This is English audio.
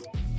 Yeah.